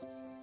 Bye.